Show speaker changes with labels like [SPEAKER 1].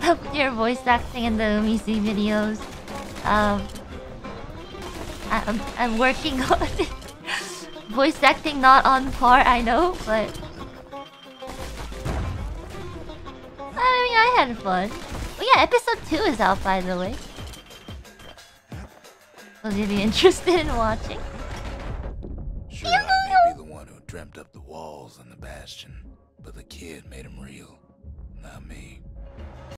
[SPEAKER 1] your voice acting in the UMISEA videos. Um, I, I'm, I'm working on it. Voice acting not on par, I know, but... I mean, I had fun. Oh yeah, episode 2 is out, by the way. Would you be interested in watching.
[SPEAKER 2] Sure, I may be the one who dreamt up the walls and the bastion, but the kid made him real.